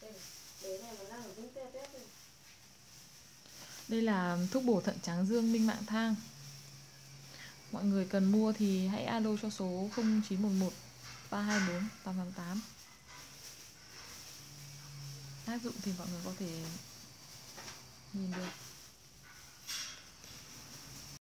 đây đây là thuốc bổ thận tráng dương minh mạng thang. Mọi người cần mua thì hãy alo cho số 0911 324 888 Tác dụng thì mọi người có thể nhìn được.